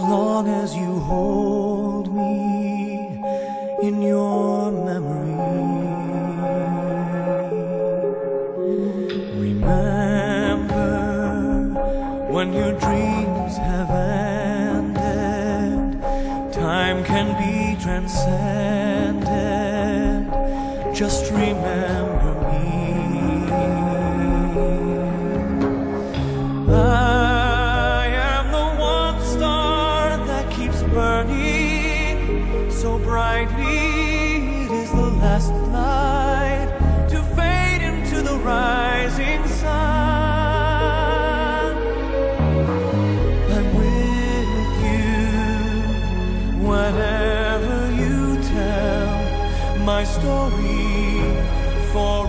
long as you hold me in your memory. Remember when your dreams have ended, time can be transcended. Just remember so brightly. It is the last light to fade into the rising sun. I'm with you whenever you tell my story for